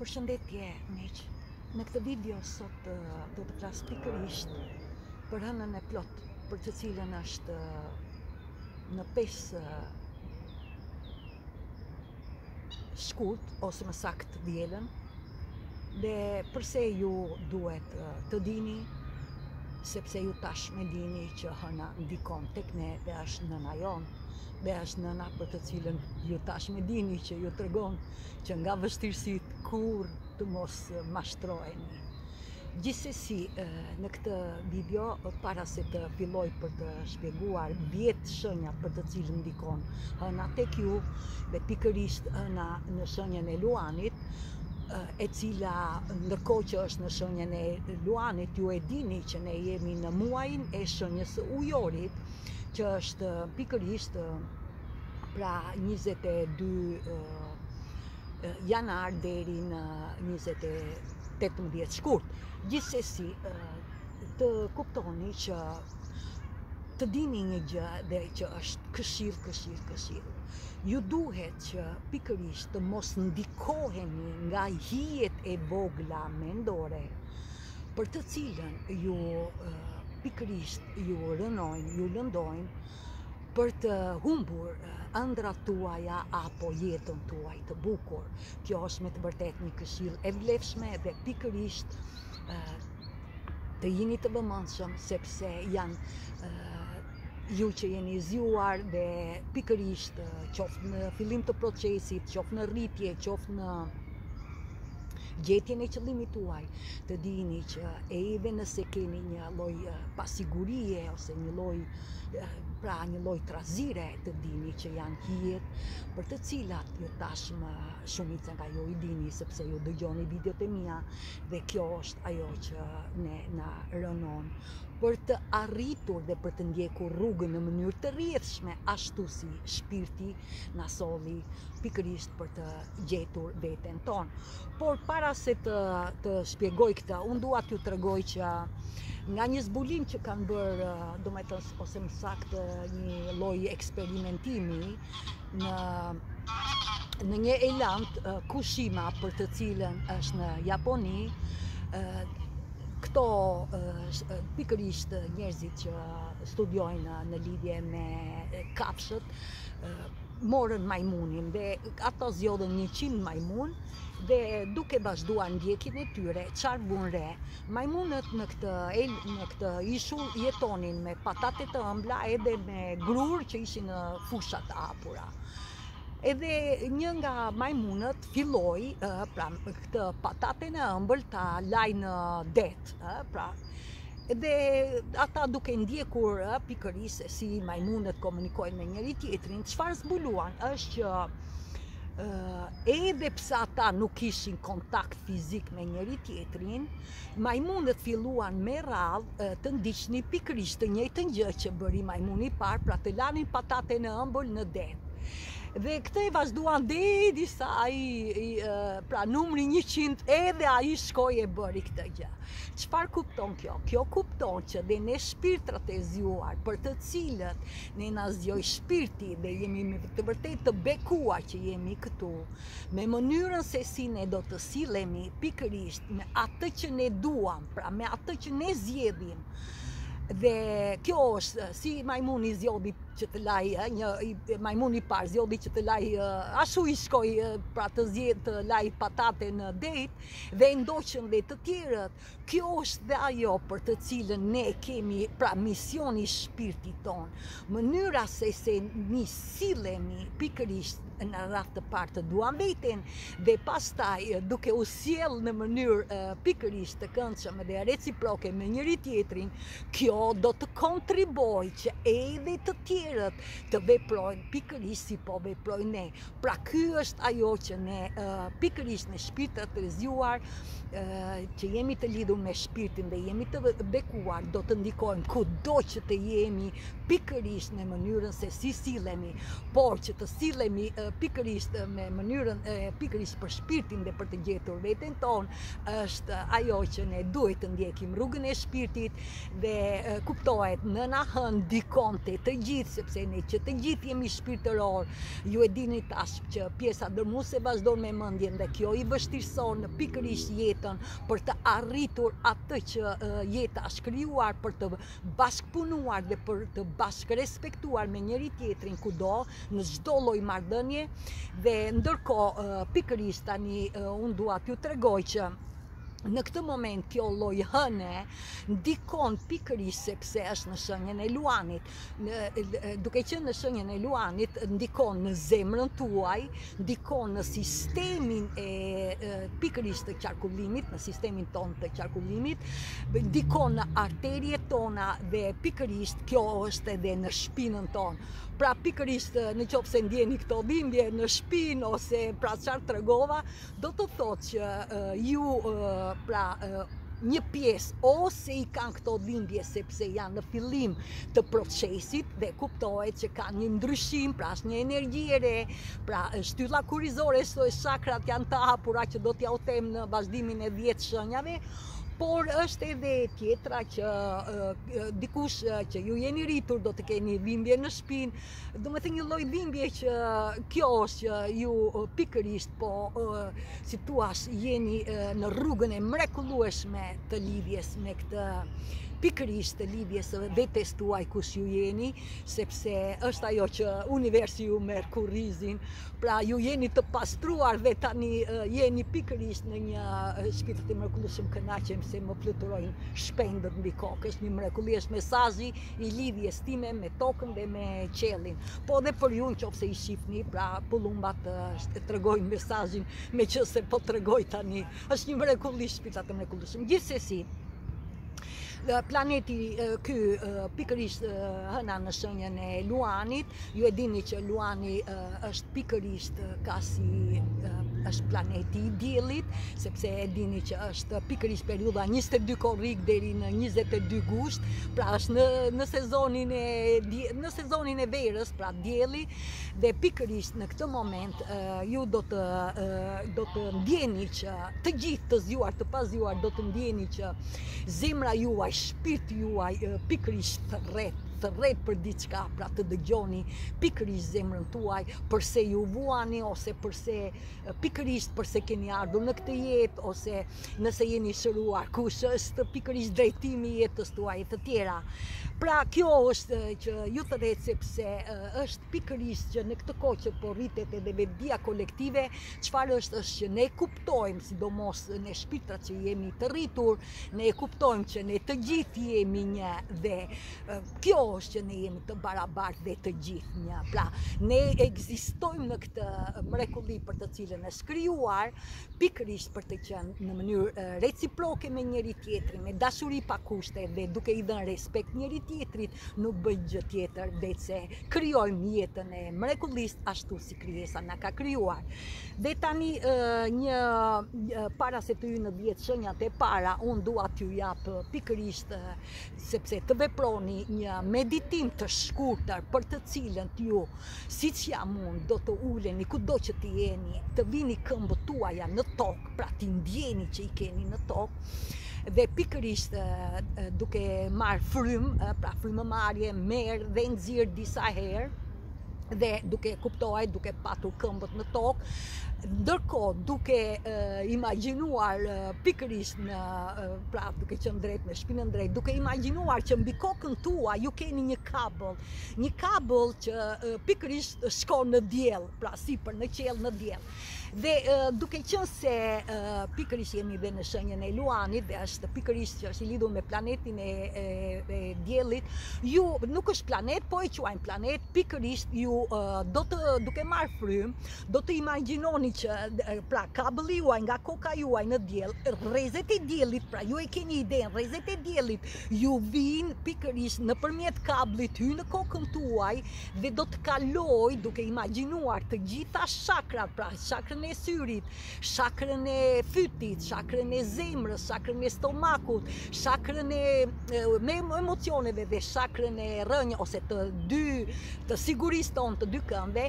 Përshëndetje miq. Në këtë video sot do të flas pikërisht për hënën e plotë, për të cilën është në 5 shkurt ose më saktë të dielën dhe përse ju duhet të dini sepse ju tashmë dini që hëna ndikon tek ne dhe është nëna jonë. dhe është nëna për të cilën ju tashmë dini që ju tregon që nga vështirësitë kur të mos mashtroheni. Gjithsesi në këtë video para se të filloj për të shpjeguar dhjetë shënjat për të cilën ndikon hëna tek ju dhe pikërisht hëna në shënjën e luanit e cila ndërkohë që është në shënjën e luanit ju e dini që ne jemi në muajin e shënjës së ujorit që është pikërisht pra 22 janar deri në 18 shkurt. Gjithsesi, të kuptoni që të dini një gjë dhe që është këshillë, këshillë, këshillë. Ju duhet që pikërisht të mos ndikoheni nga hijet e vogla mendore, për të cilën ju pikërisht Ju rrënojnë, ju lëndojnë për të humbur ëndrrat tuaja apo jetën tuaj të bukur. Kjo është me të vërtetë një këshillë e vlefshme dhe pikërisht të jini të vëmendshëm sepse janë ju që jeni zgjuar dhe pikërisht qoftë në fillim të procesit, qoftë në rritje, qoftë në gjetjen e qëllimit tuaj, të dini që edhe nëse keni një lloj pasigurie ose një lloj pra një lloj trazire të dini që janë hijet për të cilat ju tashmë shumica nga ju i dini sepse ju dëgjoni videot e mia dhe kjo është ajo që ne na rrënon për të arritur dhe për të ndjekur rrugën në mënyrë të rrjedhshme ashtu si shpirti na solli pikërisht për të gjetur veten tonë. Por para se të shpjegoj këtë, unë dua t'ju tregoj që nga një zbulim që kanë bërë, domethënë ose më saktë një lloj eksperimentimi në në një island Kushima për të cilën është në Japoni, këto pikërisht njerëzit që studiojnë në lidhje me kafshët, morën majmunin dhe ata zgjodhën 100 majmunë dhe duke vazhduar ndjekjen e tyre çfarë vunë re majmunët në këtë el në këtë ishull jetonin me patate të ëmbla edhe me grurë që ishin në fusha të hapura edhe një nga majmunët filloi pra këtë pataten e ëmbël ta lajë në det pra Dhe ata duke ndjekur pikërisht se si majmunët komunikojnë me njëri tjetrin, çfarë zbuluan është që edhe pse ata nuk kishin kontakt fizik me njëri tjetrin, majmunët filluan me radhë të ndiqnin pikërisht të njëjtën gjë që bëri majmuni i parë, pra të lanin pataten e ëmbël në det. Dhe këtë e vazhduan derisa ai pra numri 100 edhe ai shkoi e bëri këtë gjë. Çfarë kupton kjo? Kjo kupton që dhe ne shpirtrat e zgjuar, për të cilët ne na zgjoi shpirti dhe jemi me të vërtetë të bekuar që jemi këtu, me mënyrën se si ne do të sillemi pikërisht me atë që ne duam, pra me atë që ne zgjedhim, dhe kjo është si majmuni zgjodhi që të lajë një majmuni i parë zgjodhi që të lajë ashtu ai shkoi pra të zgjedhë të lajë pataten në det dhe e ndoqën dhe të tjerët, kjo është dhe ajo për të cilën ne kemi pra misioni i shpirtit tonë, mënyra se si ne sillemi pikërisht në radhë të parë të duam veten dhe pastaj duke u sjellë në mënyrë pikërisht të këndshme dhe reciproke me njëri tjetrin, kjo do të kontribuojë që edhe të tjerët të veprojnë pikërisht si po veprojmë ne, Pra ky është ajo që ne pikërisht ne shpirtrat e zgjuar që jemi të lidhur me shpirtin dhe jemi të bekuar do të ndikojmë kudo që të jemi pikërisht me mënyrën se si sillemi por që të sillemi pikërisht me mënyrën pikërisht për shpirtin dhe për të gjetur veten tonë është ajo që ne duhet të ndjekim rrugën e shpirtit Dhe kuptohet, nëna hënë dikon te të gjithë, sepse ne që të gjithë jemi shpirtërorë. Ju e dini tash që pjesa dërmuese vazhdon me mendjen dhe kjo i vështirëson pikërisht jetën për të arritur atë që jeta është krijuar për të bashkëpunuar dhe për të bashkërespektuar me njëri tjetrin kudo në çdo lloj marrëdhënie dhe ndërkohë pikërisht tani unë dua t'ju tregoj që Në këtë moment kjo lloj hëne ndikon pikërisht sepse është në shenjën e luanit. Në, duke qenë në shenjën e luanit ndikon në zemrën tuaj, ndikon në sistemin e pikërisht të qarkullimit, në sistemin tonë të qarkullimit, ndikon në arteriet tona dhe pikërisht kjo është edhe në shpinën tonë. Pra pikërisht në qoftë se ndjeni këto dhimbje në shpinë ose pra ç'ju tregova, Do të thotë që ju pra një pjesë ose i kanë këto dhimbje sepse janë në fillim të procesit dhe kuptohet që ka një ndryshim, pra është një energji e re, pra shtylla kurrizore, se çakrat janë të hapura që do t'jua them në vazhdimin e dhjetë shenjave, por është edhe tjetra që dikush që ju jeni rritur do të keni dhimbje në shpinë, Domethënë një lloj dhimbje që kjo është që ju pikërisht po si të thuash jeni në rrugën e mrekullueshme të lidhjes me këtë pikërisht të lidhjes së vetes tuaj kush ju jeni, sepse është ajo që universi ju merr kurrizin, pra ju jeni të pastruar dhe tani jeni pikërisht në një shpirt të mrekullueshëm kënaqem se më fluturojnë shpendët mbi kokë, është një mrekulli, është mesazhi i lidhjes time me tokën dhe me qiellin. Po edhe për ju në qoftë se i shifni, pra pëllumbat tregojnë mesazhin meqenëse po tregoj tani. është një mrekulli shpirtra të mrekullueshëm. Gjithsesi, planeti ky pikërisht hëna në shenjën e luanit, ju e dini që luani është pikërisht ka si është planeti i diellit, sepse e dini që është pikërisht periudha 22 korrik deri në 22 gusht, pra është në në sezonin e në sezonin e verës, pra dielli dhe pikërisht në këtë moment ju do të do të ndjeni që të gjithë të zgjuar të pazgjuar do të ndjeni që zemra juaj, shpirti juaj pikërisht thërret thërret për diçka, pra të dëgjoni pikërisht zemrën tuaj, përse ju vuani ose përse pikërisht përse keni ardhur në këtë jetë ose nëse jeni shëruar kush është pikërisht drejtimi i jetës tuaj e të tjera. Pra kjo është që ju thërret sepse është pikërisht që në këtë kohë që po rritet edhe vetëdija kolektive, çfarë është është që ne kuptojmë sidomos ne shpirtrat që jemi të rritur, Ne e kuptojmë që ne të gjithë jemi një dhe kjo është që ne jemi të barabartë dhe të gjithë një. Pra, ne ekzistojmë në këtë mrekulli për të cilën është krijuar, pikërisht për të qenë në mënyrë reciproke me njëri-tjetrin, me dashuri pa kushte dhe duke i dhënë respekt njëri-tjetrit, nuk bëjmë gjë tjetër veçse krijojmë jetën e mrekullisë ashtu si krijesa na ka krijuar. Dhe tani një para se të hyj në 10 shenjat e para, unë dua t'ju jap pikërisht se si të veproni një meditim të shkurtër për të cilën ju, siç jam unë, do të uleni kudo që të jeni, të vini këmbët tuaja në tokë, pra t'i ndjeni që i keni në tokë, dhe pikërisht duke marrë frymë, pra frymëmarrje, merre dhe nxirre disa herë, dhe duke kuptohet, duke patur këmbët në tokë, ndërkohë duke e, imagjinuar e, pikërisht në e, pra duke qenë drejt me shpinën drejt, duke imagjinuar që mbi kokën tuaj ju keni një kabëll, një kabëll që e, pikërisht shkon në diell, pra sipër në qiell në diell. Dhe duke qenë se pikërisht jemi dhe në shenjën e Luanit dhe është pikërisht që është i lidhur me planetin e, e, e Diellit, jo nuk është planet, po e quajnë planet, pikërisht ju do të duke marrë frymë, do të imagjinoni që pra kabëlli juaj nga koka juaj në diell, rrezet e diellit, pra ju e keni idenë, rrezet e diellit ju vijnë pikërisht nëpërmjet kabllit hyjnë në kokën tuaj dhe do të kalojë duke imagjinuar të gjitha shakrat, pra shakrën e syrit, shakrën e fytit, shakrën e zemrës, shakrën e stomakut, shakrën e me emocioneve dhe shakrën rrënjë ose të dy të sigurisë tonë të dy këmbëve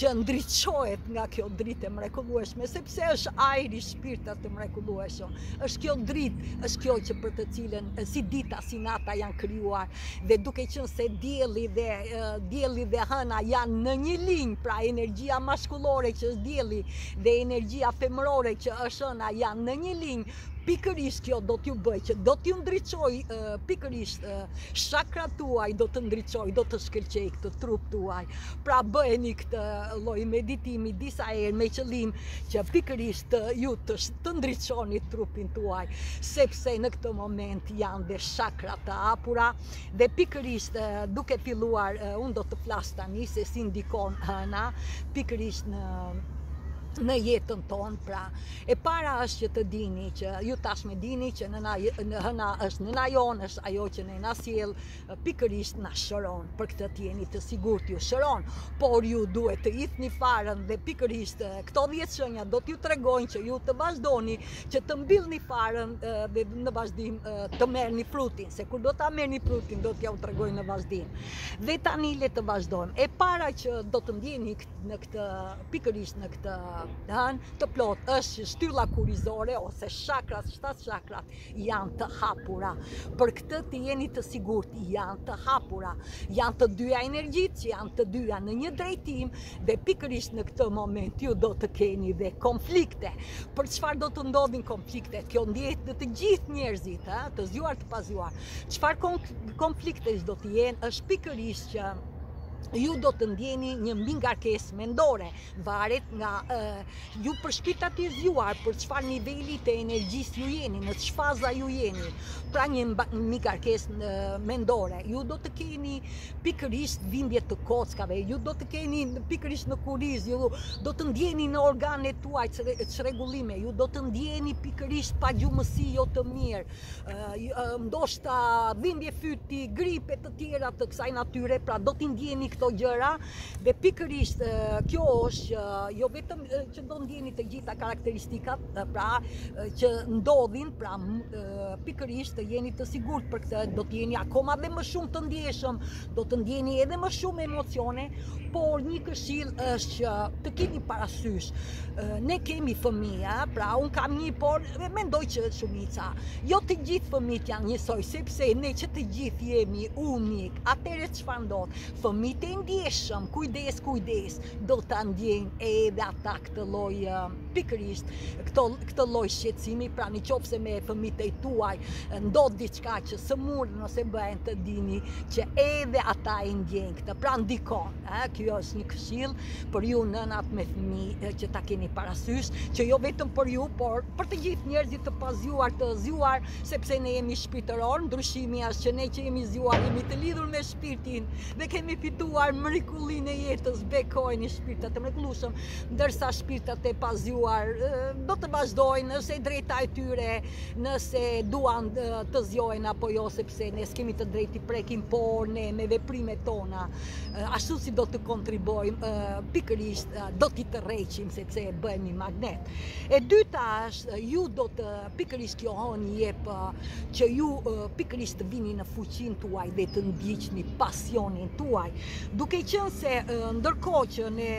që ndriçohet nga kjo dritë e mrekullueshme sepse është ajri shpirtra të mrekullueshëm. Është kjo dritë, është kjo që për të cilën si dita si nata janë krijuar dhe duke qenë se dielli dhe dielli dhe hëna janë në një linjë, pra energjia mashkullore që është dielli dhe energjia femërore që është hëna janë në një linjë, pikërisht kjo do t'ju bëjë që do t'ju ndriçojë pikërisht shakrat tuaj do të ndriçojë do të shkëlqejë këtë trup tuaj Pra bëheni këtë lloj meditimi disa herë me qëllim që pikërisht ju të, të ndriçoni trupin tuaj, sepse në këtë moment janë dhe shakrat e hapura dhe pikërisht duke filluar unë do të flas tani se si ndikon hëna pikërisht në në jetën tonë, pra e para është që të dini që ju tashmë dini që hëna është nëna jonë, është ajo që ne na sjell, Pikërisht na shëron, për këtë të jeni të sigurt ju shëron, por ju duhet të hidhni farën dhe pikërisht këto 10 shenja do t'ju tregojnë që ju të vazhdoni që të mbillni farën dhe në vazhdim të merrni frutin, se kur do ta merrni frutin do t'jua tregoj në vazhdim. Dhe tani le të vazhdojmë. E para që do të ndjeni në këtë pikërisht në këtë hënë të plotë është shtylla kurizore ose shakrat, shtatë shakrat Janë të hapura. Për këtë të jeni të sigurt, janë të hapura. Janë të dyja energjitë që janë të dyja në një drejtim dhe pikërisht në këtë moment ju do të keni dhe konflikte. Për çfarë do të ndodhin konfliktet? Kjo ndjehet në të gjithë njerëzit, ë, të zgjuar, të pazgjuar. Çfarë konflikte do të jenë? Është pikërisht që ju do të ndjeni një mbingarkesë mendore. Varet nga ju për shpirtat e zgjuar për çfarë niveli të energjisë ju jeni, në ç'fazë ju jeni. Pra një mbingarkesë mendore. Ju do të keni pikërisht dhimbje të kockave, ju do të keni pikërisht në kurriz, ju do të ndjeni në organet tuaj çrregullime, ju do të ndjeni pikërisht pagjumësi jo të mirë. Ndoshta dhimbje fyti, gripe të tjera të kësaj natyre, pra do të ndjeni këto gjëra Dhe pikërisht kjo është që jo vetëm që do ndjeni të gjitha karakteristikat, pra që ndodhin, pra pikërisht të jeni të sigurt për këtë, do të jeni akoma dhe më shumë të ndjeshëm, do të ndjeni edhe më shumë emocione, por një këshillë është që të keni parasysh. Ne kemi fëmija, pra unë kam një, por mendoj që shumica. Jo të gjithë fëmijët janë njësoj, sepse ne që të gjithë jemi unikë. Atëherë çfarë ndodh? Fëmijët e ndjeshëm, kujdes, kujdes, do ta ndjejnë edhe ata këtë lloj pikërisht këto këtë lloj shqetësimi, pra në qoftë se me fëmijët tuaj ndodh diçka që së mundën ose bëhen të dini që edhe ata e ndjejnë këtë. Pra ndikon, ë, kjo është një këshillë për ju nënat me fëmijë që ta keni parasysh, që jo vetëm për ju, por për të gjithë njerëzit të pazgjuar, të zgjuar, sepse ne jemi shpirtërorë, ndryshimi është që ne që jemi zgjuar jemi të lidhur me shpirtin dhe kemi fituar mrekullinë e jetës bekojini shpirtat e mrekullushëm ndërsa shpirtat e pazgjuar do të vazhdojnë në të drejtat e tyre nëse duan të zgjohen apo jo sepse ne s'kemi të drejtë t'i prekim por ne me veprimet tona ashtu si do të kontribuojmë pikërisht do t'i tërheqim sepse bëhemi magnet e dyta është ju do të Pikërisht kjo hënë jep që ju pikërisht të vini në fuqinë tuaj dhe të ndiqni pasionin tuaj. Duke qenë se ndërkohë që ne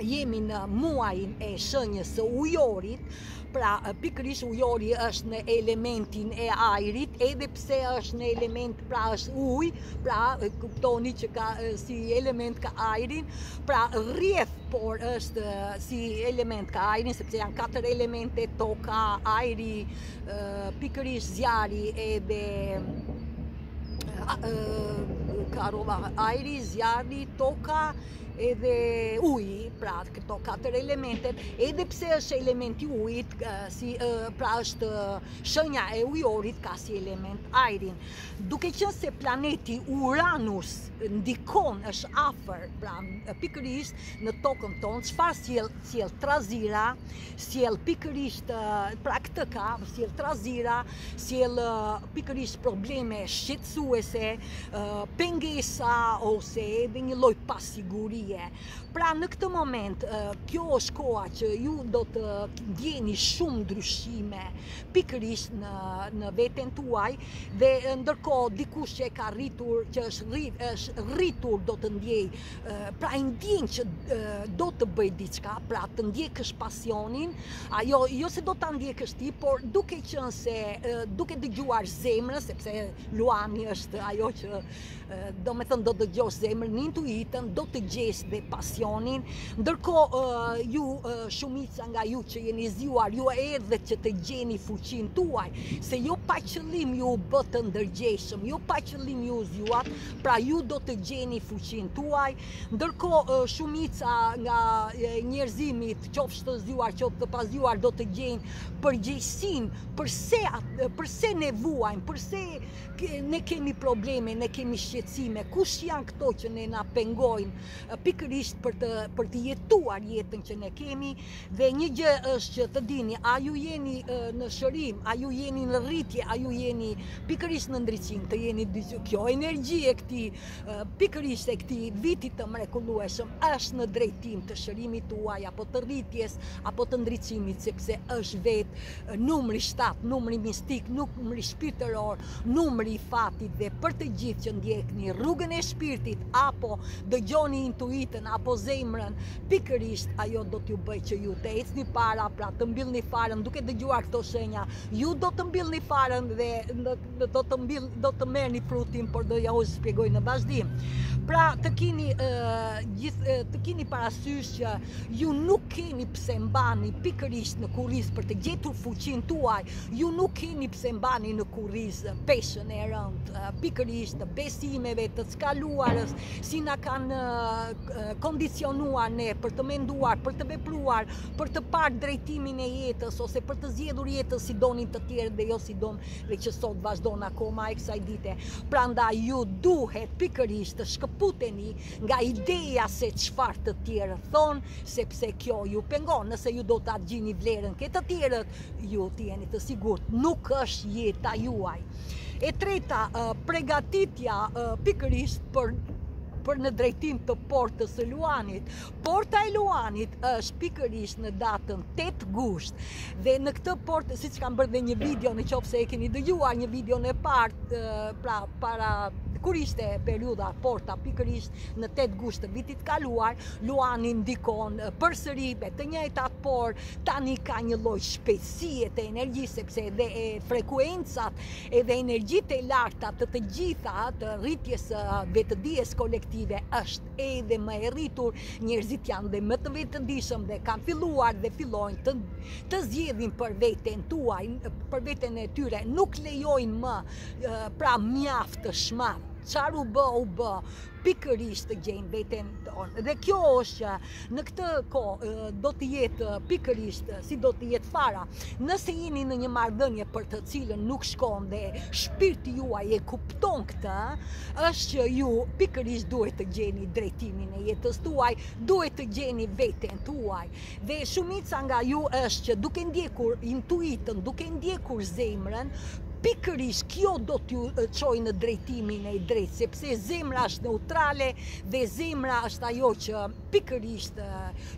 jemi në muajin e shenjës së ujorit, pra pikërisht ujori është në elementin e ajrit, edhe pse është në element pra është ujë, pra kuptoni që ka si element ka ajrin, Pra rrjedh, por është si element ka ajrin, sepse janë katër elemente, toka, ajri, pikërisht zjarri edhe harrova ajri, zjarri, toka, edhe uji, pra këto katër elementet, edhe pse është elementi i ujit, si, pra është shenja e ujorit, ka si element ajrin. Duke qenë se planeti Uranus, ndikon është afër pra pikërisht në tokën tonë çfarë sjell sjell trazira sjell pikërisht pra këtë kaos sjell trazira sjell pikërisht probleme shqetësuese pengesa ose edhe një lloj pasigurie pra në këtë moment kjo është koha që ju do të ndjeni shumë ndryshime pikërisht në në veten tuaj dhe ndërkohë dikush që e ka rritur, që është rrit, është rritur do të ndjejë, pra e ndjen që do të bëjë diçka, pra të ndjekësh pasionin, ajo jo se do ta ndjekësh ti, por duke qenë se duke dëgjuar zemrën, sepse Luani është ajo që domethënë do të dëgjosh zemrën, intuitën, do të gjesh dhe pasionin. Ndërkohë ju shumica nga ju që jeni zgjuar, ju erdhët që të gjeni fuqinë tuaj, se jo pa qëllim ju u bëtë të ndërgjegjshëm, jo pa qëllim ju u zgjuat, pra ju do të gjeni fuqinë tuaj. Ndërkohë shumica nga njerëzimit, qoftë të zgjuar, qoftë të pazgjuar, do të gjejnë përgjegjësinë përse përse ne vuajmë, përse ne kemi probleme, ne kemi shqetësime, kush janë këto që ne na pengojnë pikërisht për të për të jetuar jetën që ne kemi dhe një gjë është që të dini, a ju jeni në shërim, a ju jeni në rritje, a ju jeni pikërisht në ndriçim, të jeni, kjo energji e këtij pikërisht e këtij viti të mrekullueshëm është në drejtim të shërimit tuaj apo të rritjes apo të ndriçimit sepse është vetë numri 7, numri mistik, numri shpirtëror, numri i fatit dhe për të gjithë që ndjekni rrugën e shpirtit apo dëgjoni intuitën apo zemrën, pikërisht ajo do t'ju bëjë që ju të ecni para, pra të mbillni farën duke dëgjuar këto shenja, ju do të mbillni farën dhe Do të mbill, do të merrni frutin, por do jua shpjegoj në vazhdim. Pra, të kini gjithë të kini parasysh që ju nuk keni pse mbani pikërisht në kurriz për të gjetur fuqinë tuaj, ju nuk keni pse mbani në kurriz peshën e rëndë, pikërisht të besimeve të së kaluarës, si na kanë kondicionuar ne për të menduar, për të vepruar, për të parë drejtimin e jetës ose për të zgjedhur jetën si donin të tjerët dhe jo si don dhe që sot vazhdon akoma e kësaj dite. Prandaj ju duhet pikërisht të shkëputeni nga ideja se çfarë të tjerë thonë, sepse kjo ju pengon. Nëse ju do ta gjeni vlerën te të tjerët, ju të jeni të sigurt. Nuk është jeta juaj. E treta, përgatitja pikërisht për për në drejtim të portës së Luanit, Porta e Luanit është pikërisht në datën 8 gusht dhe në këtë portë, siç kam bërë dhe një video në qoftë se e keni dëgjuar një video më parë, pra para kur ishte periudha porta pikërisht në 8 gusht të vitit kaluar, Luani ndikon përsëri me të njëjtat, por tani ka një lloj shpejtësie të energjisë, sepse edhe e frekuencat, edhe energjitë e larta të të gjitha të rritjes së vetëdijes kolektive është edhe më e rritur, njerëzit janë dhe më të vetëdijshëm dhe kanë filluar dhe fillojnë të të zgjedhin për veten tuaj, për veten e tyre, nuk lejojnë më pra mjaft tashmë. Çfarë u bë, u bë, pikërisht të gjejnë veten tonë. Dhe kjo është që në këtë kohë do të jetë pikërisht si do të jetë fara Nëse jeni në një marrëdhënie për të cilën nuk shkon dhe shpirti juaj e kupton këtë, është që ju pikërisht duhet të gjeni drejtimin e jetës tuaj, duhet të gjeni veten tuaj. Dhe shumica nga ju është që duke ndjekur intuitën, duke ndjekur zemrën, pikërisht kjo do t'ju çojë në drejtimin e drejtë, sepse zemra është neutrale dhe zemra është ajo që Pikërisht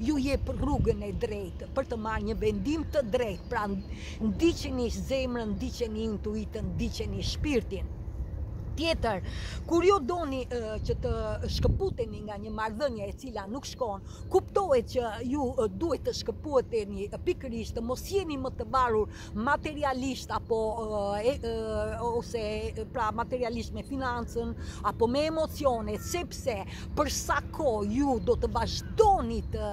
ju jep rrugën e drejtë për të marrë një vendim të drejtë, pra ndiqeni zemrën, ndiqeni intuitën, ndiqeni shpirtin. Tjetër, kur ju doni që të shkëputeni nga një marrëdhënie e cila nuk shkon, kuptohet që ju duhet të shkëputeni pikërisht të mos jeni më të varur materialisht apo ose pra materialisht me financën apo me emocione sepse për sa kohë ju do të vazhdoni të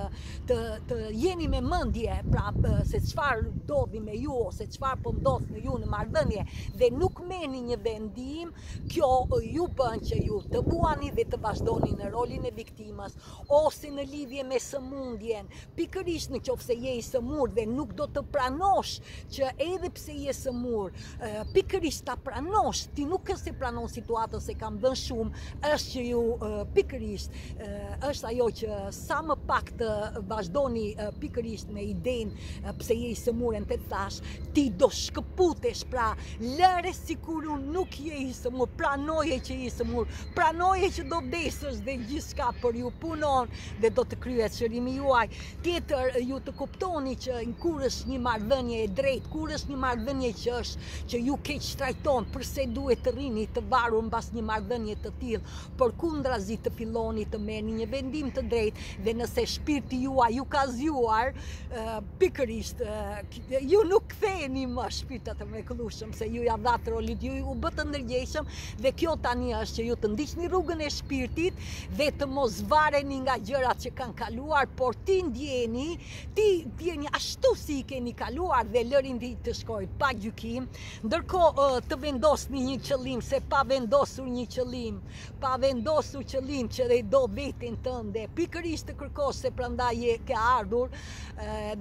të të jeni me mendje pra se çfarë ndodhi me ju ose çfarë po ndodh me ju në marrëdhënie dhe nuk merrni një vendim kjo ju bën që ju të vuani dhe të vazhdoni në rolin e viktimës ose në lidhje me sëmundjen, pikërisht në qoftë se je i sëmurë dhe nuk do të pranosh që edhe pse je sëmurë, pikërisht ta pranosh, ti nuk është se pranon situatën se kam dhënë shumë, është që ju pikërisht është ajo që sa më pak të vazhdoni pikërisht me idenë pse je i sëmurë të thashë, ti do shkëputesh, pra lëre sikur unë nuk Ti je i sëmurë, pranoje që je i sëmurë, pranoje që do vdesësh dhe gjithçka për ju punon dhe do të kryhet shërimi juaj. Tjetër, ju të kuptoni që kur është një marrëdhënie e drejtë, kur është një marrëdhënie që është që ju keqtrajton, përse duhet të rrini të varur mbas një marrëdhënie të tillë, përkundrazi të filloni të merrni një vendim të drejtë dhe nëse shpirti juaj ju ka zgjuar, pikërisht, Dhe ju nuk ktheheni më shpirtra të mrekullueshëm se ju ia dhatë rolit, ju u bëtë ndërgjegjshëm dhe kjo tani është që ju të ndiqni rrugën e shpirtit dhe të mos vareni nga gjërat që kanë kaluar, por t'i ndjeni, t'i ndjeni ashtu si i keni kaluar dhe lërini të shkojnë pa gjykim, ndërkohë të vendosni një qëllim se pa vendosur një qëllim pa vendosur qëllim që të do veten tënde, pikërisht të kërkosh se prandaj ke ardhur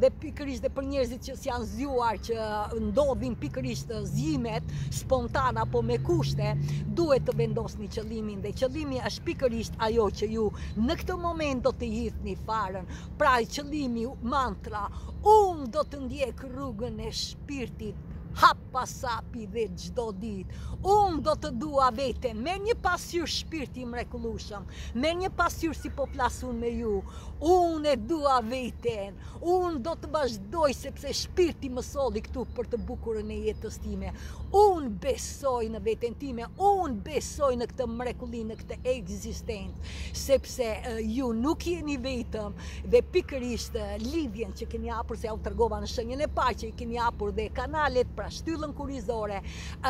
dhe pikërisht dhe për njerëzit që s'janë zgjuar që ndodhin pikërisht zgjimet spontane apo me kushte, duhet të vendosni qëllimin dhe qëllimi është pikërisht ajo që ju në këtë moment do të hidhni farën. Pra qëllimi mantra, unë do të ndjek rrugën e shpirtit hap pas hapi dhe çdo ditë. Unë do të dua veten me një pasqyrë shpirt i mrekullueshëm, me një pasqyrë si po flas unë me ju. Unë e dua veten. Unë do të vazhdoj sepse shpirti më solli këtu për të bukurën e jetës time. Unë besoj në veten time, unë besoj në këtë mrekulli, në këtë ekzistencë, sepse se ju nuk jeni vetëm dhe pikërisht lidhjen që keni hapur se jua tregova në shenjën e parë që i keni hapur dhe kanalet pra shtyllën kurrizore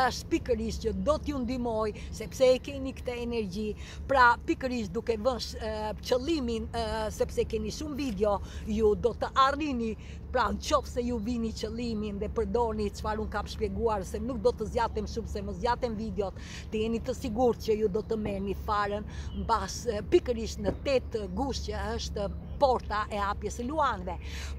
është pikërisht që do t'ju ndihmojë sepse e keni këtë energji pra pikërisht duke vënë qëllimin sepse keni shumë video ju do të arrini pra në qoftë se ju vini qëllimin dhe përdorni çfarë unë kam shpjeguar se nuk do të zgjatem shumë se më zgjaten videot Të jeni të sigurt që ju do të merrni farën mbas pikërisht në 8 gusht që është porta e hapjes së luanëve.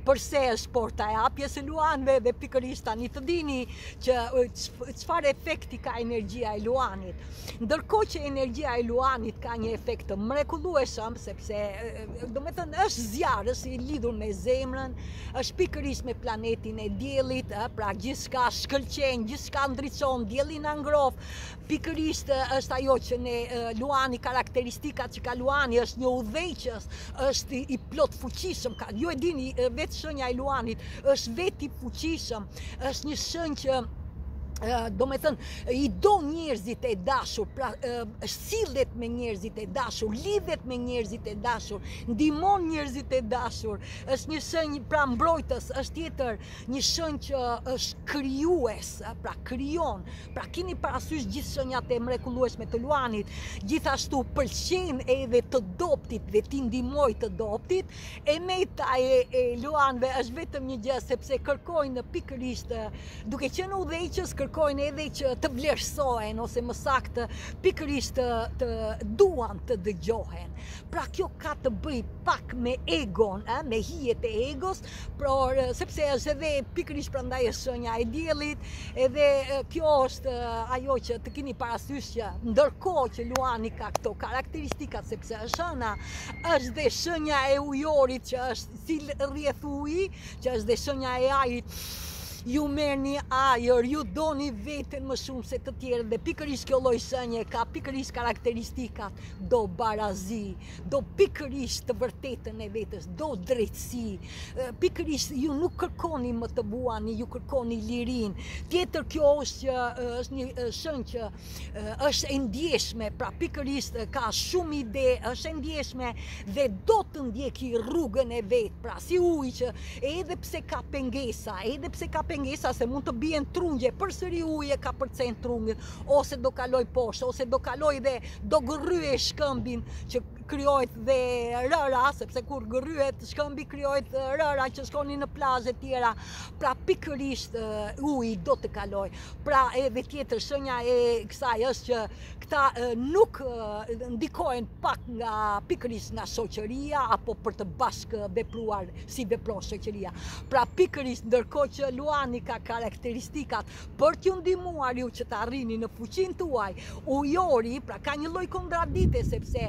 Përse është porta e hapjes së luanëve dhe pikërisht tani të dini që çfarë efekti ka energjia e luanit. Ndërkohë që energjia e luanit ka një efekt të mrekullueshëm sepse domethënë është zjarr, është i lidhur me zemrën, është pikërisht me planetin e diellit, pra gjithçka shkëlqen, gjithçka ndriçon, dielli na ngroh, pikërisht është ajo që ne luani karakteristikat që ka luani, është një udhëheqës, është i plotfuqishëm, ka, ju e dini vetë shenja e luanit, është vetë i fuqishëm, është një shenjë që domethënë, I do njerëzit e dashur, pra sillet me njerëzit e dashur, lidhet me njerëzit e dashur, ndihmon njerëzit e dashur. Është një shënjë pra mbrojtës, është tjetër një shënjë që është krijues, pra krijon. Pra kini parasysh gjithë shënjat e mrekullueshme të luanit. Gjithashtu pëlqen edhe të dobëtit dhe t'i ndihmojë të dobëtit, E meta e, e luanëve është vetëm një gjë, sepse kërkojnë pikërisht, duke qenë udhëheqës, kërkojnë edhe që të vlerësohen ose më saktë pikërisht të, të duan të dëgjohen. Pra kjo ka të bëjë pak me egon, eh, me hijet e egos, por sepse është edhe pikërisht prandaj është shënja e diellit, Edhe kjo është ajo që të kini parasysh që ndërkohë që Luani ka këto karakteristika sepse është hëna, është dhe shënja e ujorit që është si rrjedh uji, që është dhe shënja e ajrit ju merni ajër, ju doni veten më shumë se të tjerët dhe pikërisht kjo lloj shënje ka pikërisht karakteristikat do barazi, do pikërisht të vërtetën e vetes, do drejtësi, Pikërisht ju nuk kërkoni më të vuani, ju kërkoni lirinë. Tjetër kjo është që është një shënjë që është e ndjeshme, pra pikërisht ka shumë ide, është e ndjeshme dhe do të ndjekë rrugën e vet, pra si uji që edhe pse ka pengesa, edhe pse ka pengesa se mund të bien trungje, përsëri uji e kapërcen trungun ose do kalojë poshtë, ose do kalojë dhe do gërryejë shkëmbin që krijohet dhe rëra, sepse kur gërryhet shkëmbi krijohet rëra që shkoni në plazhe e tjera, pra pikërisht uji do të kalojë. Pra edhe tjetër shënja e kësaj është që këta nuk ndikohen pak nga pikërisht nga shoqëria apo për të bashkëvepruar si vepron shoqëria. Pra pikërisht ndërkohë që Luani ka karakteristikat Për t'ju ndihmuar ju që të arrini në fuqinë tuaj, ujori, pra ka një lloj kontradikte sepse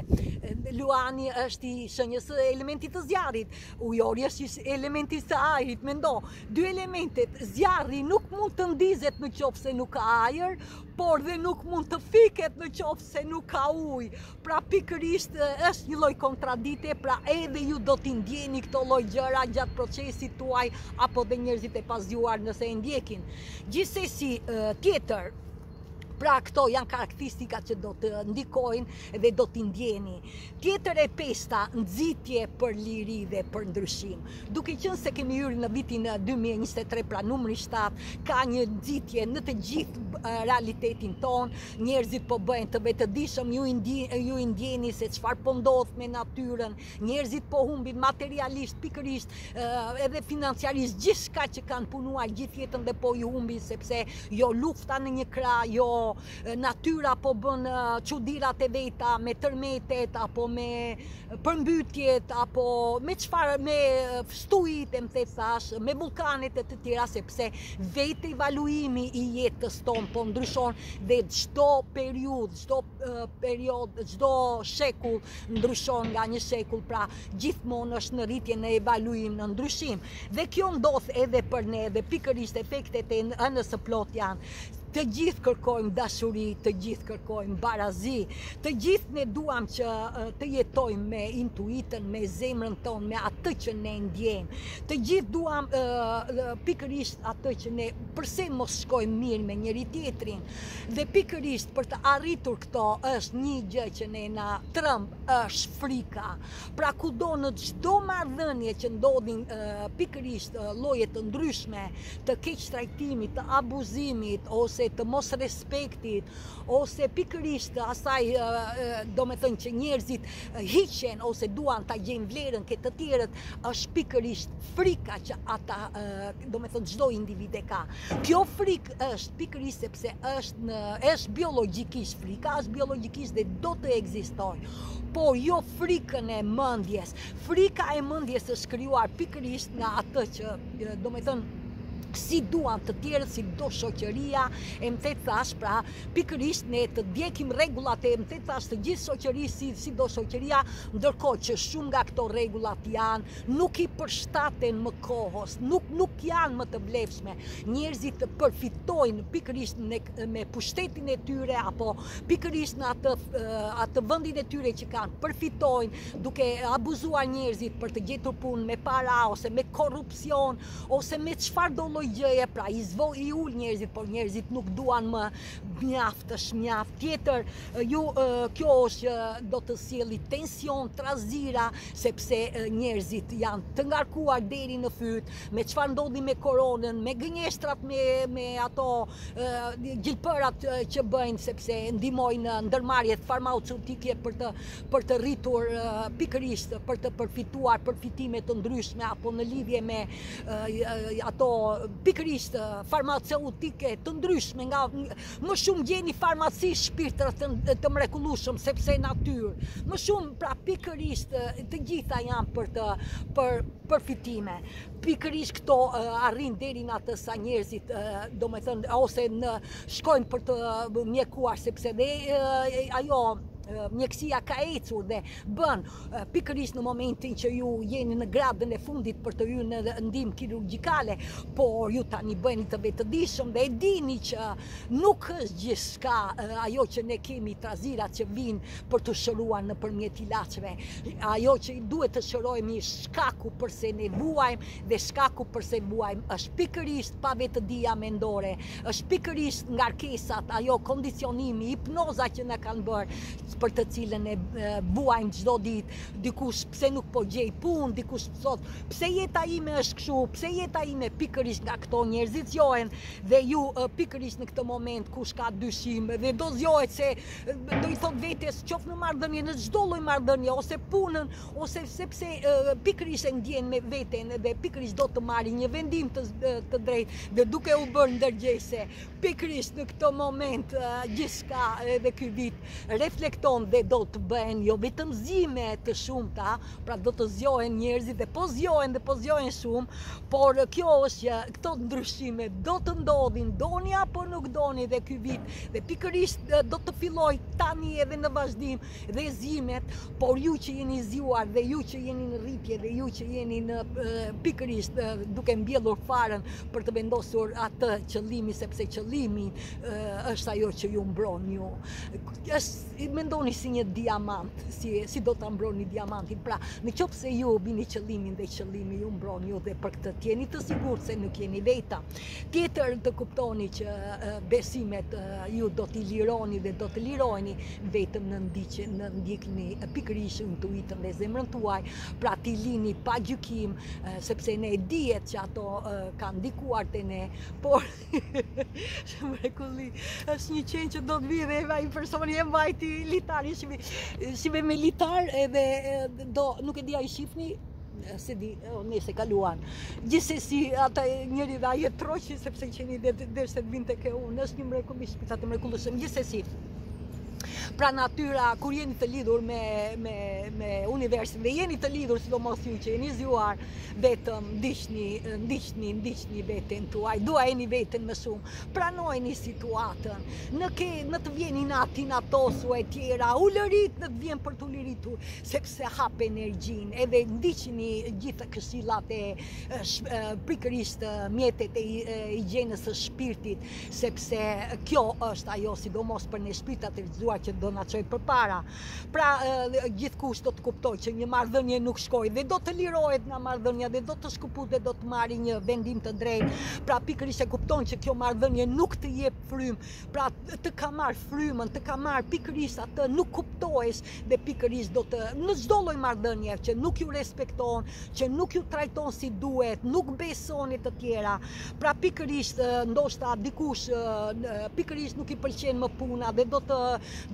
luani është i shenjës së elementit të zjarrit, ujori është i elementit të ajrit, mendo, dy elementet, zjarri nuk mund të ndizet në qoftë se nuk ka ajër, por dhe nuk mund të fiket në qoftë se nuk ka ujë. Pra pikërisht është një lloj kontradikte, pra edhe ju do t'i ndjeni këto lloj gjëra gjatë procesit tuaj apo dhe njerëzit e pazgjuar nëse e ndjekin. Gjithsesi, tjetër, Pra këto janë karakteristika që do të ndikojnë dhe do t'i ndjeni. Tjetër e pesta, nxitje për liri dhe për ndryshim. Duke qenë se kemi hyrë në vitin 2023, pra numri 7, ka një nxitje në të gjithë realitetin tonë, Njerëzit po bëhen të vetëdijshëm, ju i ndjeni, ju i ndjeni se çfarë po ndodh me natyrën. Njerëzit po humbin materialisht, pikërisht, edhe financiarisht gjithçka që kanë punuar gjithë jetën dhe po i humbin sepse jo lufta në një krah, jo natyra po bën çudirat e veta me tërmetet apo me përmbytjet apo me çfarë me Kështu i domethënë me vullkanet e të tjera sepse vetë evaluimi i jetës tonë po ndryshon dhe çdo periudhë, çdo period, çdo shekull ndryshon nga një shekull, pra gjithmonë është në rritje në evaluim, në ndryshim. Dhe kjo ndodh edhe për ne dhe pikërisht efektet e hënës së plot janë të gjithë kërkojmë dashuri, të gjithë kërkojmë barazi, Të gjithë ne duam që të jetojmë me intuitën, me zemrën tonë, me atë që ne ndjejmë. Të gjithë duam pikërisht atë që ne përse mos shkojmë mirë me njëri-tjetrin. Dhe pikërisht për të arritur këto është një gjë që ne na trëmb është frika. Pra kudo në çdo marrëdhënie që ndodhin pikërisht lloje të ndryshme të keqtrajtimit, të abuzimit ose të mosrespektit ose pikërisht asaj domethënë që njerëzit hiqen ose duan ta gjejnë vlerën ke të tjerët, është pikërisht frika që ata domethënë çdo individ e ka. Kjo frikë është pikërisht sepse është biologjikisht frika, është biologjikisht dhe do të ekzistojë. Po jo frikën e mendjes. Frika e mendjes është krijuar pikërisht nga atë që domethënë si duan të tjerët, si do shoqëria, domethënë, pra pikërisht ne të ndjekim rregullat domethënë të gjithë shoqërisë, si do shoqëria, ndërkohë që shumë nga këto rregullat janë, nuk i përshtaten më kohës, nuk, nuk janë më të vlefshme, njerëzit përfitojnë pikërisht me, me pushtetin e tyre, apo pikërisht në atë, atë vendin e tyre që kanë, përfitojnë duke abuzuar njerëzit për të gjetur punë me para ose me korrupsion, korrupsion ose me çfarëdo lloj gjëje, pra i zvo i ul njerëzit, por njerëzit nuk duan më mjaft është mjaft. Tjetër, ju kjo është do të sjelli tension, trazira, sepse njerëzit janë të ngarkuar deri në fyt, me çfarë ndodhi me koronën, me gënjeshtrat me me ato gjilpërat që bëjnë sepse ndihmojnë ndërmarrjet farmaceutike për të për të rritur pikërisht për të përfituar përfitime të ndryshme apo në lidhje me ato pikërisht farmaceutike të ndryshme ka më shumë gjeni farmaci shpirtër të, të mrekullueshëm sepse natyrë më shumë pra pikërisht të gjitha janë për të për përfitime. Pikërisht këto arrin deri në atë sa njerëzit, domethënë ose ne shkojmë për të mjekuar sepse dhe ajo mjekësia ka ecur dhe bën pikërisht në momentin që ju jeni në gradën e fundit për t'ju në ndihmë kirurgjikale, por ju tani bëni të vetëdijshëm dhe e dini që nuk është gjithçka ajo që ne kemi trazirat që vijnë për t'u shëruar nëpërmjet ilaçeve. Ajo që duhet të shërojmë shkaku përse ne vuajmë dhe shkaku përse vuajmë është pikërisht pavetëdija mendore. Është pikërisht ngarkesat, ajo kondicionimi, hipnoza që na kanë bërë, për të cilën e vuajmë çdo ditë. Dikush pse nuk po gjej punë, dikush thot, pse jeta ime është kështu, pse jeta ime pikërisht nga këto njerëzit zgjohen dhe ju pikërisht në këtë moment kush ka dyshim dhe do zgjohet se do i thot vetes qoftë në marrëdhënie, në çdo lloj marrëdhënie ose punën ose sepse pikërisht e ndjen me veten dhe pikërisht do të marri një vendim të, të drejtë dhe duke u bërë ndërgjegje se pikërisht në këtë moment gjithçka edhe ky vit reflekton dhe do të bëhen jo vetëm zgjime të shumta, pra do të zgjohen njerëzit dhe po zgjohen dhe po zgjohen shumë, por kjo është që këto ndryshime do të ndodhin, doni apo nuk doni dhe ky vit dhe pikërisht do të fillojë tani edhe në vazhdim dhe zgjimet, por ju që jeni zgjuar dhe ju që jeni në rritje dhe ju që jeni në pikërisht duke mbjellur farën për të vendosur atë qëllimin sepse qëllimi është ajo që ju mbron ju. Është mendoni si një diamant, si si do ta mbroni diamantin. Pra, në qoftë se ju vini qëllimin dhe qëllimi ju mbron ju dhe për këtë të jeni të sigurt se nuk jeni vetëm. Tjetër të kuptoni që besimet ju do t'i lironi dhe do të liroheni vetëm në ndiqë, në ndjekni pikërisht intuitën dhe zemrën tuaj, pra t'i lini pa gjykim, sepse ne e dihet që ato kanë ndikuar te ne, por shumë mrekulli, është një qen që do të vijë dhe ai personi e mban me litar, ishim ishim me litar edhe do nuk e di a i shifni se di, nëse kaluan. Gjithsesi, ata njëri dhe ai e troqi sepse qeni dhe derisa të vinte ke unë, është një mrekulli shpirtra të mrekullueshëm. Gjithsesi, Pra natyra, kur jeni të lidhur me, me, me universin dhe jeni të lidhur, sidomos ju që jeni zgjuar, vetëm ndiqni, ndiqni, ndiqni veten tuaj, duajeni veten më shumë, pranojni situatën, në, ke, në të vjen inati inatosu e tjera, ulërit në të vjen për të ulëritur, sepse hap energjinë edhe ndiqni gjithë këshillat e pikërisht mjetet e higjienës së shpirtit, sepse kjo është ajo sidomos për ne shpirtrat e zgjuar që do na çojë përpara. Pra gjithkush do të kuptojë që një marrëdhënie nuk shkoi dhe do të lirohet nga marrëdhënia dhe do të shkëputet dhe do të marrë një vendim të drejtë. Pra pikërisht e kupton që kjo marrëdhënie nuk të jep frymë, pra të ka marrë frymën, të ka marrë pikërisht atë nuk kuptohesh dhe pikërisht do të në çdo lloj marrëdhënie që nuk ju respekton, që nuk ju trajton si duhet, nuk besoni të tjera. Pra pikërisht ndoshta dikush pikërisht nuk i pëlqen më puna dhe do të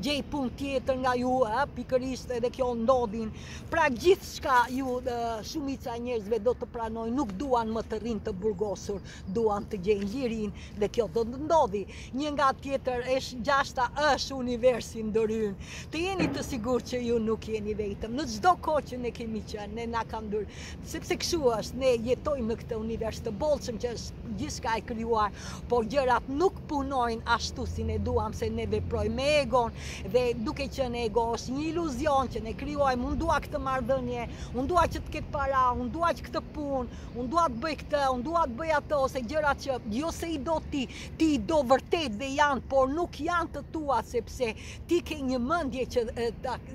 gjejë punë tjetër nga ju, ë, pikërisht edhe kjo ndodhin. Pra gjithçka ju shumica e njerëzve do të pranojnë, nuk duan më të rrinë të burgosur. duan të gjejnë lirinë dhe kjo do të ndodhë. Një gjë tjetër e gjashta është universi ndërhyn. Të jeni të sigurt që ju nuk jeni vetëm. Në çdo kohë që ne kemi qenë, ne na kanë ndyr. Sepse kështu është, ne jetojmë në këtë univers të bollshëm që është gjithçka e krijuar, por gjërat nuk punojnë ashtu si ne duam se ne veprojmë me egon dhe duke qenë ego është një iluzion që ne krijojmë, unë dua këtë marrëdhënie, unë dua që të ketë para, unë dua që këtë punë, Unë dua të bëj këtë, unë dua të bëj atë ose gjërat që jo se i do ti, ti i do vërtet dhe janë, por nuk janë të tua sepse ti ke një mendje që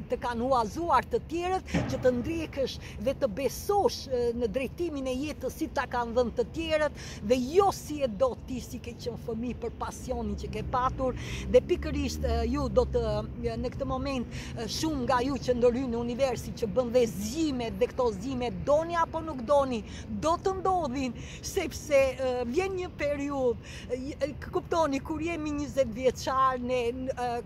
të kanë huazuar të tjerët që të ndjekësh dhe të besosh në drejtimin e jetës si ta kanë dhënë të tjerët dhe jo si e do ti si ke qenë fëmijë për pasionin që ke patur dhe pikërisht ju do të në këtë moment Shumë nga ju që ndërhyn universi, që bën dhe zgjimet dhe këto zgjimet, doni apo nuk doni, do të ndodhin, sepse vjen një periudhë, kuptoni, kur jemi 20 vjeçar, ne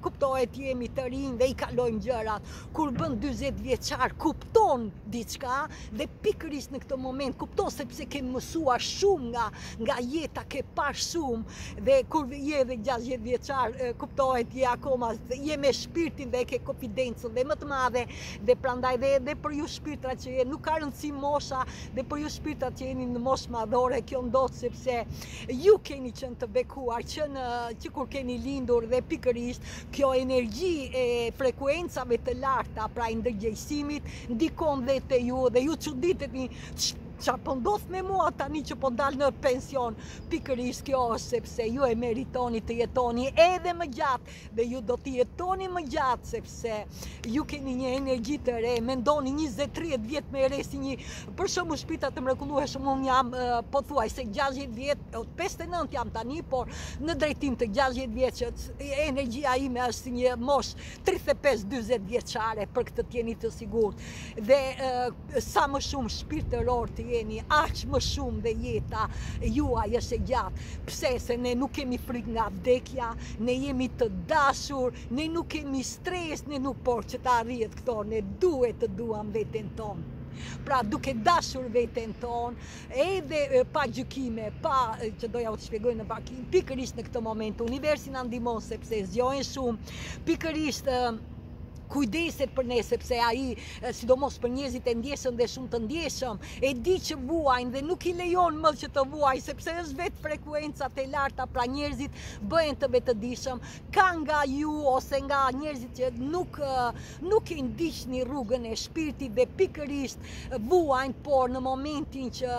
kuptohet jemi të rinj dhe i kalojmë gjërat, kur bën 20 vjeçar, kupton diçka, dhe pikërisht në këtë moment kupton, sepse kemi mësuar shumë nga nga jeta ke parë shumë dhe kur je edhe 60 vjeçar kuptohet je akoma je me shpirtin dhe ke konfidencën dhe më të madhe dhe prandaj dhe dhe për ju shpirtra që je nuk ka rëndësi mosha dhe për ju shpirtra që jeni në moshë madhore kjo ndodh sepse ju keni qenë të bekuar që në që kur keni lindur dhe pikërisht kjo energji e frekuencave të larta pra i ndërgjegjësimit ndikon dhe te ju dhe ju çuditeni Ça po ndodh me mua tani që po dal në pension? Pikërisht kjo është sepse ju e meritoni të jetoni edhe më gjatë dhe ju do të jetoni më gjatë sepse ju keni një energji të re, mendoni 20-30 vjet më e re si një për shembull shpirtra të mrekullueshëm, unë jam uh, pothuajse 60 vjet, 59 jam tani, por në drejtim të 60 vjetëve energjia ime është si një moshë 35-40 vjeçare për këtë të jeni të sigurt. Dhe uh, Sa më shumë shpirtëror të jeni, aq më shumë dhe jeta juaj është e gjatë. Pse? Se ne nuk kemi frikë nga vdekja, ne jemi të dashur, ne nuk kemi stres, ne nuk por që t'i arrijë këto, ne duhet të duam veten tonë. Pra duke dashur veten tonë, edhe pa gjykime, pa që doja unë të shpjegoj në bakim, pikërisht në këtë moment universi na ndihmon sepse zgjohen shumë, pikërisht kujdeset për ne sepse ai sidomos për njerëzit e ndjeshëm dhe shumë të ndjeshëm e di që vuajnë dhe nuk i lejon më që të vuajnë sepse është vetë frekuencat e larta pra njerëzit bëhen të vetëdijshëm ka nga ju ose nga njerëzit që nuk nuk i ndiqni rrugën e shpirtit dhe pikërisht vuajnë, por në momentin që,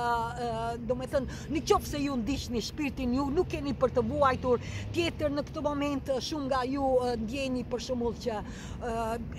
domethënë, në qoftë se ju ndiqni shpirtin, ju nuk keni për të vuajtur, tjetër në këtë moment shumë nga ju ndjeni për shembull që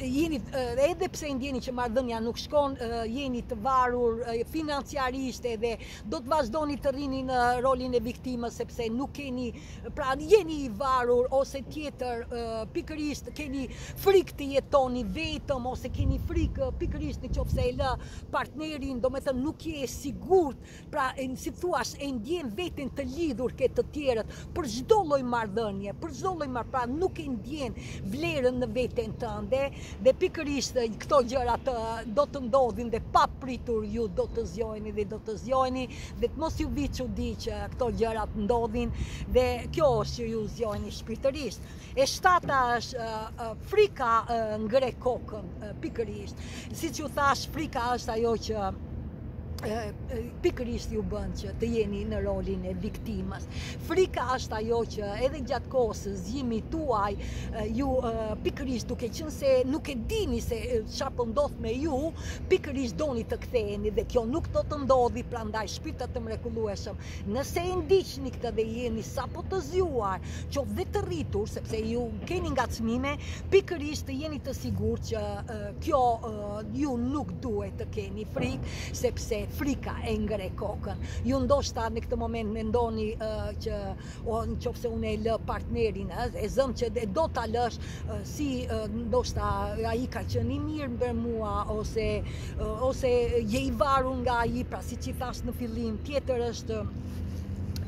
jeni, edhe pse ndjeni që marrëdhënia nuk shkon, jeni të varur financiarisht edhe do të vazhdoni të rrini në rolin e viktimës, sepse nuk keni Pra jeni i varur ose tjetër pikërisht keni frikë të jetoni vetëm ose keni frikë pikërisht në qoftë se e lë partnerin, domethënë nuk je e sigurt, pra e në si thua e ndjen veten të lidhur ke të tjerët, për çdo lloj marrëdhënie, për çdo lloj marrëdhënie, pra nuk e ndjen vlerën në veten tënde, dhe pikërisht këto gjërat do të ndodhin dhe papritur ju do të zgjoheni dhe do të zgjoheni, dhe të mos ju vijë çudi që këto gjërat ndodhin dhe kjo është që ju zgjoheni shpirtërisht. E shtata është frika ngre kokën pikërisht. Siç ju thashë, frika është ajo që pikërisht ju bën që të jeni në rolin e viktimës. Frika është ajo që edhe gjatë kohës së zgjimit tuaj ju pikërisht duke qenë se nuk e dini se ça po ndodh po me ju, pikërisht doni të ktheheni dhe kjo nuk do të ndodhi, prandaj shpirtra të mrekullueshëm, nëse e ndiqni këtë dhe jeni sapo të zgjuar, qoftë dhe të rritur, sepse ju keni ngacmime, pikërisht të jeni të sigurt që kjo ju nuk duhet të keni frikë, sepse frika e ngre kokën. Ju ndoshta në këtë moment mendoni që O në qoftë se unë e lë partnerin, e zëmë që e do ta lësh, si ndoshta ai ka qenë i mirë me mua ose ose je i varur nga ai, pra siç i thashë në fillim, tjetër është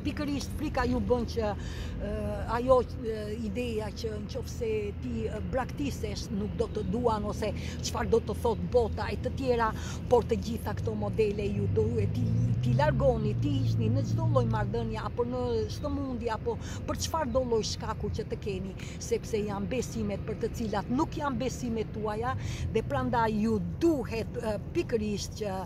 pikërisht frika ju bën që uh, ajo uh, ideja që në qoftë se ti braktisesh nuk do të duan ose çfarë do të thotë bota e të tjera Por të gjitha këto modele ju duhet t'i t'i largoni, t'i hiqni në çdo lloj marrëdhënie apo në sëmundje apo për çfarëdo lloj shkaku që të keni, sepse janë besime për të cilat nuk janë besimet tuaja dhe prandaj ju duhet pikërisht që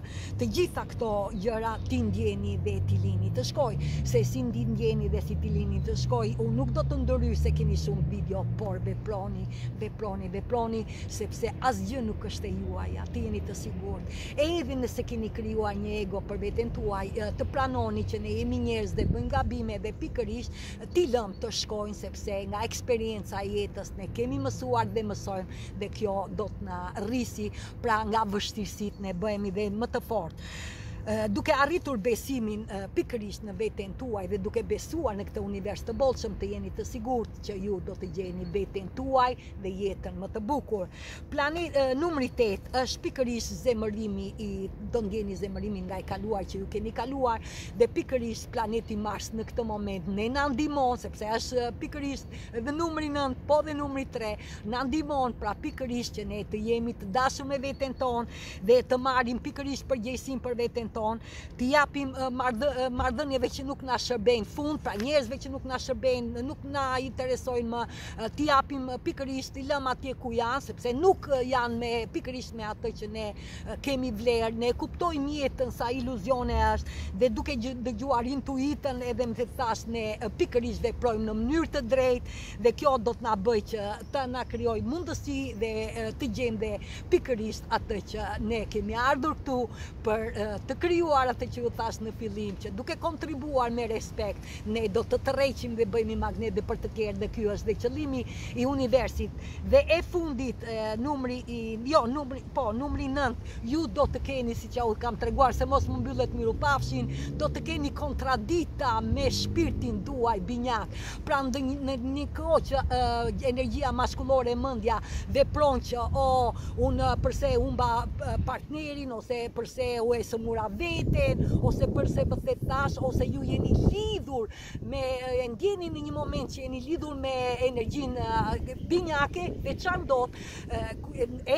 të gjitha këto gjëra t'i ndjeni dhe t'i lini të shkojnë, se si ndi ndjeni dhe si t'i lini të shkojnë, unë nuk do të ndërhyj se keni shumë video, por veproni, veproni, veproni sepse asgjë nuk është e juaja, të jeni të sigurt. E edhe nëse keni krijuar një ego për veten tuaj, të pranoni që ne jemi njerëz dhe bëjmë gabime dhe pikërisht t'i lëmë të shkojnë sepse nga eksperienca e jetës ne kemi mësuar dhe mësojmë dhe kjo do të na rrisi, pra nga vështirësitë ne bëhemi dhe më të fortë duke arritur besimin pikërisht në veten tuaj dhe duke besuar në këtë univers të bollshëm të jeni të sigurt që ju do të gjeni veten tuaj dhe jetën më të bukur. Plani numri 8 është pikërisht zemërimi, ju do ndjeni zemërimin nga e kaluara që ju keni kaluar dhe pikërisht planeti Mars në këtë moment ne na ndihmon sepse është pikërisht edhe numri 9 po dhe numri 3 na ndihmon pra pikërisht që ne të jemi të dashur me veten tonë dhe të marrim pikërisht përgjegjësinë për veten tonë, t'u japim marrëdhënieve që nuk na shërbejnë fund, pra njerëzve që nuk na shërbejnë, nuk na interesojnë më, t'i japim pikërisht, i lëmë atje ku janë, sepse nuk janë me pikërisht me atë që ne kemi vlerë, ne kuptojmë jetën sa iluzion është dhe duke dëgjuar intuitën edhe më thashë ne pikërisht veprojmë në mënyrë të drejtë dhe kjo do të na bëjë që të na krijojë mundësi dhe të gjejmë dhe pikërisht atë që ne kemi ardhur këtu për të krijuar atë që ju thashë në fillim që duke kontribuar me respekt Ne do të tërheqim dhe bëjmë magnet dhe për të tjerë dhe ky është dhe qëllimi i universit. Dhe e fundit numri i jo numri po numri 9 ju do të keni siç ja u kam treguar se mos më mbyllet mirupafshim, do të keni kontradita me shpirtin tuaj binjak. Pra në një, një kohë që uh, energjia mashkullore e mendja vepron që o oh, unë përse humba partnerin ose përse unë e sëmura veten, ose përse më the tash, ose ju jeni lidhur me, e ndjeni në një moment që jeni lidhur me energjinë binjake, dhe ça ndodh,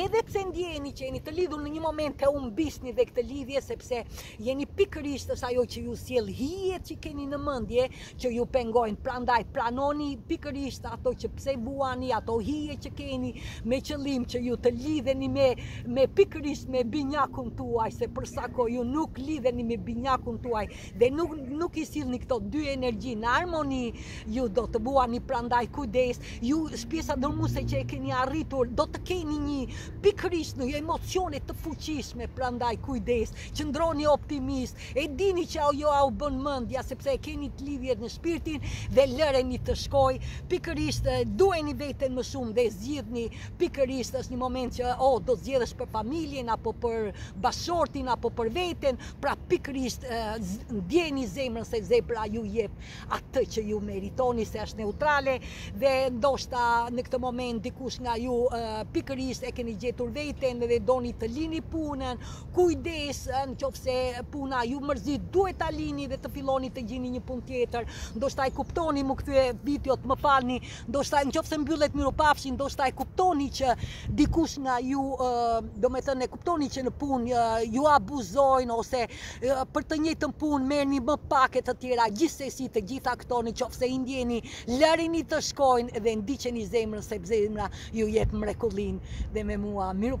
edhe pse ndjeni që jeni të lidhur në një moment e humbisni dhe këtë lidhje, sepse jeni pikërisht është ajo që ju sjell hijet që keni në mendje, që ju pengojnë, prandaj pranoni pikërisht ato që pse vuani, ato hije që keni me qëllim që ju të lidheni me me pikërisht me binjakun tuaj, se për sa kohë ju nuk lidheni me binjakun tuaj dhe nuk nuk i sillni këto dy energji në harmoni, ju do të vuani prandaj kujdes, ju pjesa dërrmuese që e keni arritur, do të keni një pikërisht një emocione të fuqishme, prandaj kujdes, qëndroni optimistë, E dini që ajo jua bën mendja sepse e keni lidhjen me shpirtin dhe lëreni të shkojë pikërisht duajeni veten më shumë dhe zgjidhni pikërisht është një moment që o do të zgjedhësh për familjen apo për bashkëshortin apo për veten pra pikërisht ndjeni zemrën se zemra ju jep atë që ju meritoni se është neutrale dhe ndoshta në këtë moment dikush nga ju pikërisht e keni gjetur veten dhe doni të lini punën Kujdes, në qoftë se puna ju mërzit, duhet ta lini dhe të filloni të gjeni një punë tjetër, ndoshta e kuptoni, më këthy e videot, më falni, ndoshta në qoftë se mbyllet mirupafshim, ndoshta e kuptoni që dikush nga ju, domethënë e kuptoni që në punë ju abuzojnë, ose për të njëjtën punë merrni më pak e të tjera, gjithsesi të gjitha këto në qoftë se i ndjeni, lërini të shkojnë dhe ndiqeni zemrën, se zemra ju jep mrekullinë dhe me mua, miru